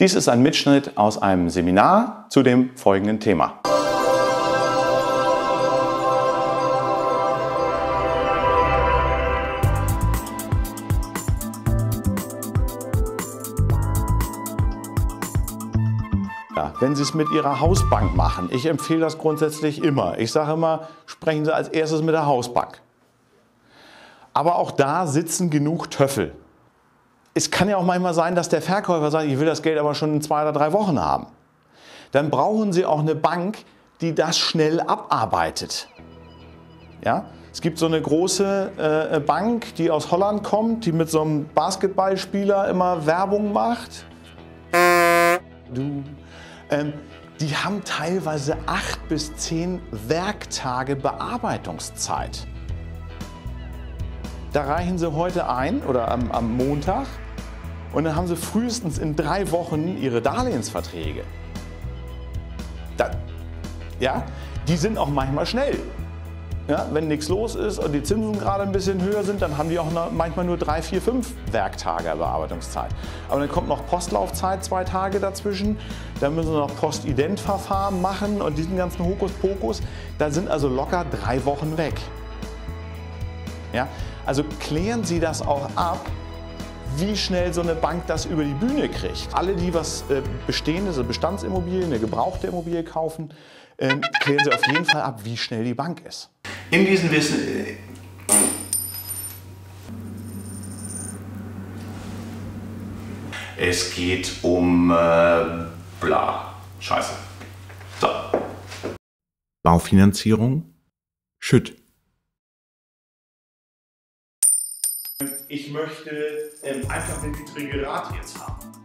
Dies ist ein Mitschnitt aus einem Seminar zu dem folgenden Thema. Wenn Sie es mit Ihrer Hausbank machen, ich empfehle das grundsätzlich immer. Ich sage immer, sprechen Sie als erstes mit der Hausbank. Aber auch da sitzen genug Töffel. Es kann ja auch manchmal sein, dass der Verkäufer sagt, ich will das Geld aber schon in zwei oder drei Wochen haben. Dann brauchen Sie auch eine Bank, die das schnell abarbeitet. Ja? Es gibt so eine große äh, Bank, die aus Holland kommt, die mit so einem Basketballspieler immer Werbung macht. Du, ähm, die haben teilweise acht bis zehn Werktage Bearbeitungszeit. Da reichen sie heute ein oder am, am Montag und dann haben sie frühestens in drei Wochen ihre Darlehensverträge. Da, ja, die sind auch manchmal schnell. Ja, wenn nichts los ist und die Zinsen gerade ein bisschen höher sind, dann haben die auch manchmal nur drei, vier, fünf Werktage Bearbeitungszeit. Aber dann kommt noch Postlaufzeit, zwei Tage dazwischen. Dann müssen wir noch Postident-Verfahren machen und diesen ganzen Hokuspokus. Da sind also locker drei Wochen weg. Ja, also klären Sie das auch ab, wie schnell so eine Bank das über die Bühne kriegt. Alle, die was äh, bestehendes, also Bestandsimmobilien, eine gebrauchte Immobilie kaufen, äh, klären Sie auf jeden Fall ab, wie schnell die Bank ist. In diesem Wissen. äh, Es geht um äh, bla. Scheiße. So. Baufinanzierung? Schütt. Ich möchte ähm, einfach eine niedrige Rate jetzt haben.